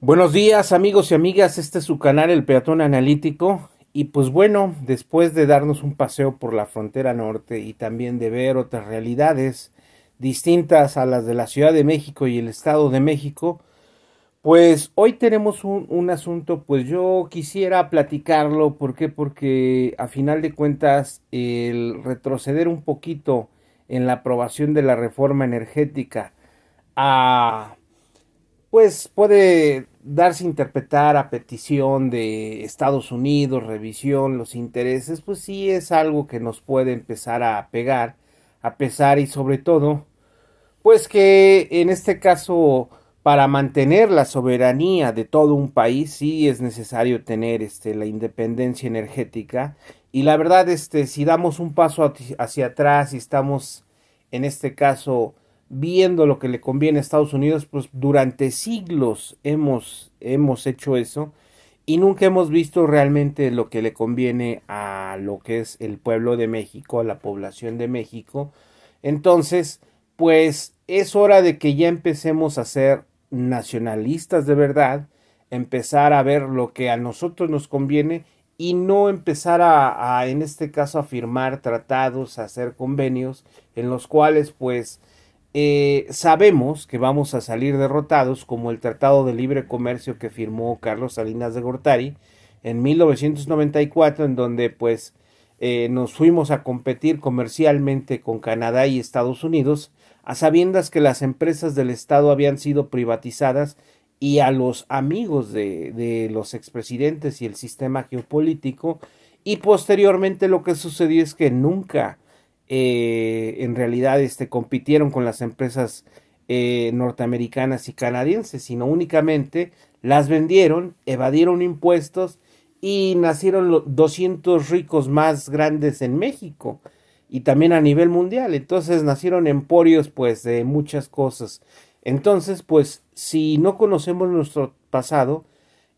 Buenos días amigos y amigas, este es su canal El Peatón Analítico. Y pues bueno, después de darnos un paseo por la frontera norte y también de ver otras realidades distintas a las de la Ciudad de México y el Estado de México, pues hoy tenemos un, un asunto, pues yo quisiera platicarlo, ¿por qué? Porque a final de cuentas el retroceder un poquito en la aprobación de la reforma energética a pues puede darse a interpretar a petición de Estados Unidos, revisión, los intereses, pues sí es algo que nos puede empezar a pegar, a pesar y sobre todo, pues que en este caso para mantener la soberanía de todo un país sí es necesario tener este la independencia energética. Y la verdad este si damos un paso hacia atrás y estamos en este caso viendo lo que le conviene a Estados Unidos, pues durante siglos hemos, hemos hecho eso y nunca hemos visto realmente lo que le conviene a lo que es el pueblo de México, a la población de México. Entonces, pues es hora de que ya empecemos a ser nacionalistas de verdad, empezar a ver lo que a nosotros nos conviene y no empezar a, a en este caso a firmar tratados, a hacer convenios en los cuales pues eh, sabemos que vamos a salir derrotados como el Tratado de Libre Comercio que firmó Carlos Salinas de Gortari en 1994, en donde pues eh, nos fuimos a competir comercialmente con Canadá y Estados Unidos, a sabiendas que las empresas del Estado habían sido privatizadas y a los amigos de, de los expresidentes y el sistema geopolítico, y posteriormente lo que sucedió es que nunca eh, en realidad este, compitieron con las empresas eh, norteamericanas y canadienses, sino únicamente las vendieron, evadieron impuestos y nacieron los 200 ricos más grandes en México y también a nivel mundial. Entonces nacieron emporios pues de muchas cosas. Entonces pues si no conocemos nuestro pasado,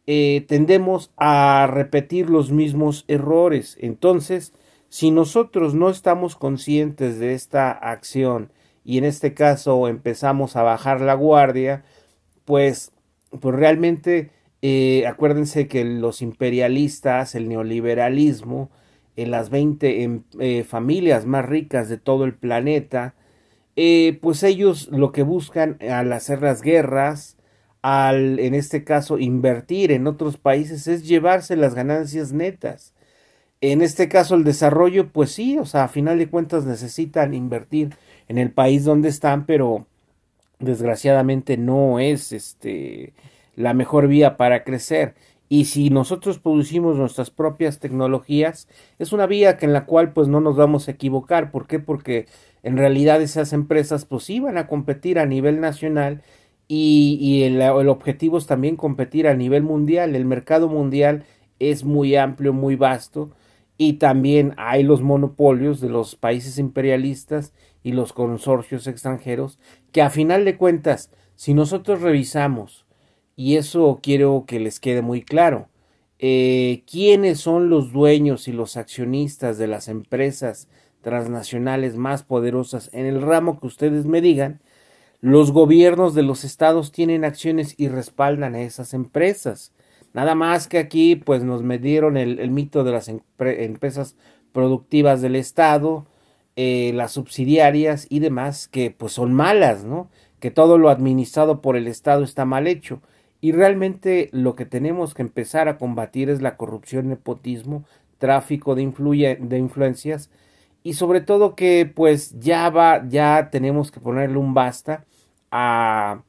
eh, tendemos a repetir los mismos errores. Entonces, si nosotros no estamos conscientes de esta acción y en este caso empezamos a bajar la guardia, pues, pues realmente eh, acuérdense que los imperialistas, el neoliberalismo, en las 20 em, eh, familias más ricas de todo el planeta, eh, pues ellos lo que buscan al hacer las guerras, al en este caso invertir en otros países, es llevarse las ganancias netas. En este caso el desarrollo, pues sí, o sea, a final de cuentas necesitan invertir en el país donde están, pero desgraciadamente no es este la mejor vía para crecer. Y si nosotros producimos nuestras propias tecnologías, es una vía que en la cual pues no nos vamos a equivocar. ¿Por qué? Porque en realidad esas empresas pues iban a competir a nivel nacional y, el objetivo es también competir a nivel mundial. El mercado mundial es muy amplio, muy vasto y también hay los monopolios de los países imperialistas y los consorcios extranjeros que a final de cuentas si nosotros revisamos y eso quiero que les quede muy claro eh, quiénes son los dueños y los accionistas de las empresas transnacionales más poderosas en el ramo que ustedes me digan los gobiernos de los estados tienen acciones y respaldan a esas empresas Nada más que aquí pues nos medieron el, mito de las empresas productivas del Estado, eh, las subsidiarias y demás, que pues son malas, ¿no? Que todo lo administrado por el Estado está mal hecho. Y realmente lo que tenemos que empezar a combatir es la corrupción, nepotismo, tráfico de, de influencias y sobre todo que pues ya va, ya tenemos que ponerle un basta a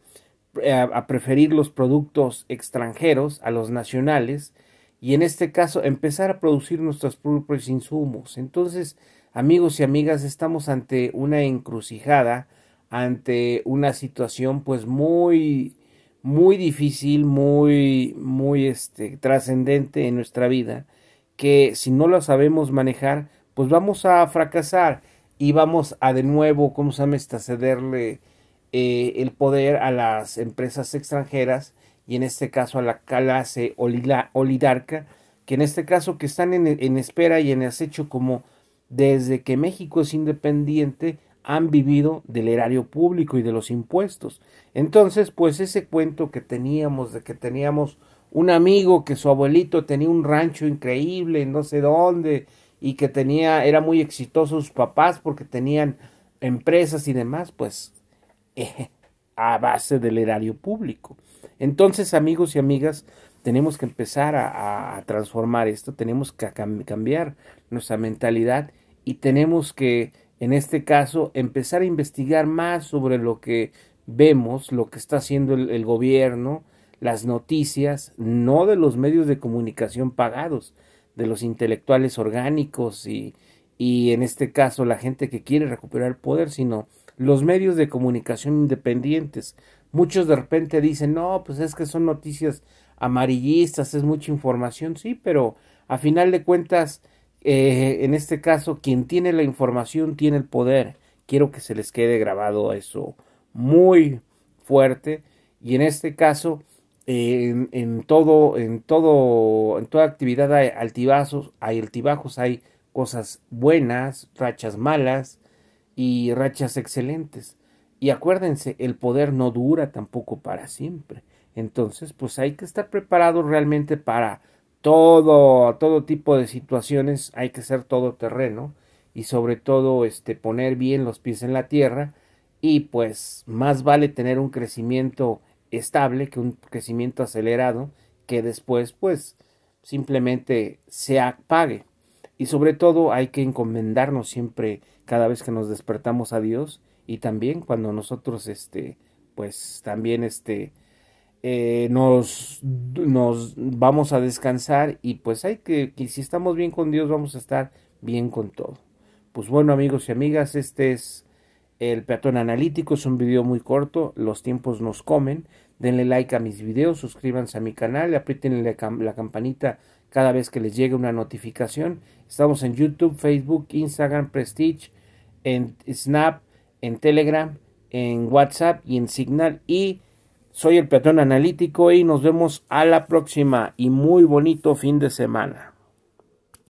a, preferir los productos extranjeros a los nacionales y en este caso empezar a producir nuestros propios insumos. Entonces, amigos y amigas, estamos ante una encrucijada, ante una situación pues muy muy difícil, muy muy este trascendente en nuestra vida, que si no la sabemos manejar, pues vamos a fracasar y vamos a de nuevo, ¿cómo se llama? Cederle eh, el poder a las empresas extranjeras y en este caso a la clase oligarca, que en este caso que están en, espera y en acecho como desde que México es independiente han vivido del erario público y de los impuestos. Entonces, pues ese cuento que teníamos de que teníamos un amigo que su abuelito tenía un rancho increíble no sé dónde y que tenía era muy exitoso sus papás porque tenían empresas y demás, pues a base del erario público. Entonces, amigos y amigas, tenemos que empezar a, transformar esto, tenemos que cambiar nuestra mentalidad y tenemos que, en este caso, empezar a investigar más sobre lo que vemos, lo que está haciendo el, gobierno, las noticias, no de los medios de comunicación pagados, de los intelectuales orgánicos y, y en este caso la gente que quiere recuperar el poder, sino los medios de comunicación independientes. Muchos de repente dicen, no, pues es que son noticias amarillistas, es mucha información, sí, pero a final de cuentas, eh, en este caso, quien tiene la información tiene el poder. Quiero que se les quede grabado eso muy fuerte. Y en este caso, en, en, todo, en todo, en toda actividad hay altibajos, hay altibajos, hay cosas buenas, rachas malas y rachas excelentes. Y acuérdense, el poder no dura tampoco para siempre. Entonces, pues hay que estar preparado realmente para todo, todo tipo de situaciones, hay que ser todo terreno y sobre todo este poner bien los pies en la tierra y pues más vale tener un crecimiento estable que un crecimiento acelerado que después pues simplemente se apague y sobre todo hay que encomendarnos siempre cada vez que nos despertamos a Dios y también cuando nosotros este pues también este eh, nos, nos vamos a descansar y pues hay que, si estamos bien con Dios vamos a estar bien con todo pues bueno amigos y amigas este es el peatón analítico es un video muy corto los tiempos nos comen denle like a mis videos suscríbanse a mi canal aprieten la campanita cada vez que les llegue una notificación. Estamos en YouTube, Facebook, Instagram, Prestige, en Snap, en Telegram, en WhatsApp y en Signal. Y soy el peatón analítico y nos vemos a la próxima y muy bonito fin de semana.